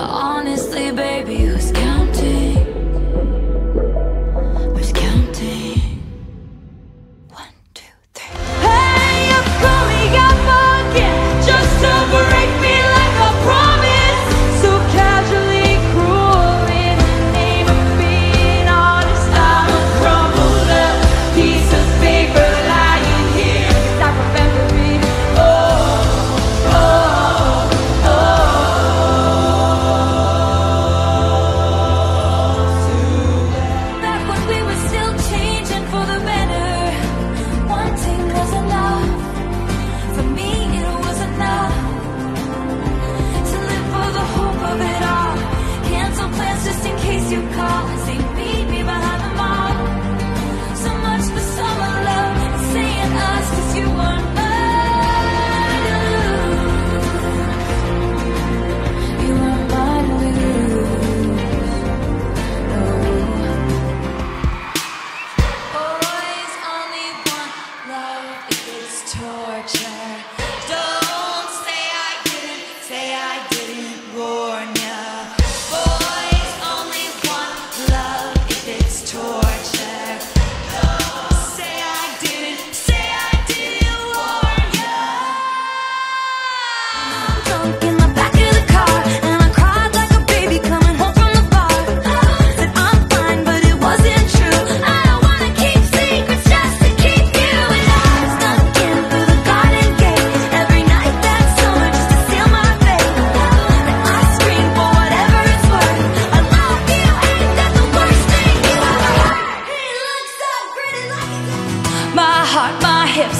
but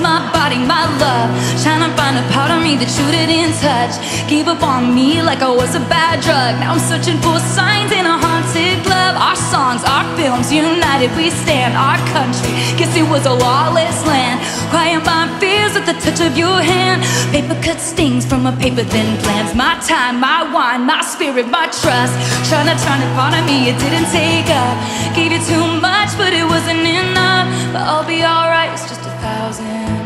my body, my love. Trying to find a part of me that you didn't touch. Gave up on me like I was a bad drug. Now I'm searching for signs in a haunted glove Our songs, our films, united we stand Our country, guess it was a lawless land. Crying my fears at the touch of your hand. Paper cut stings from a paper thin plans My time, my wine, my spirit, my trust. Trying to turn a part of me it didn't take up. Gave you too much but it wasn't enough. But I'll be alright, it's just thousand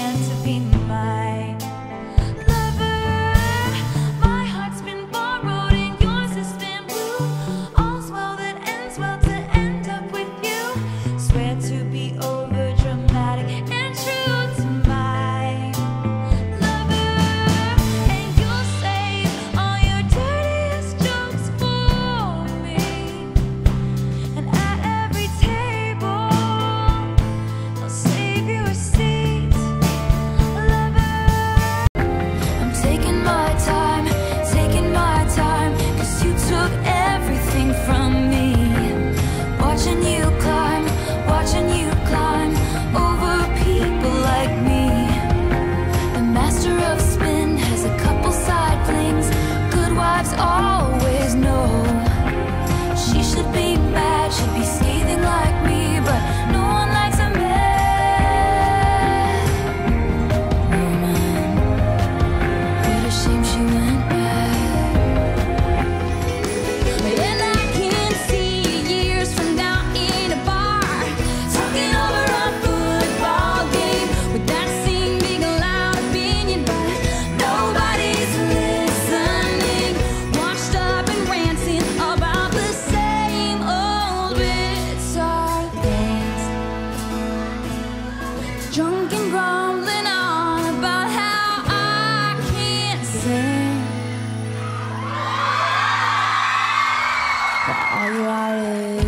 好ゆあ。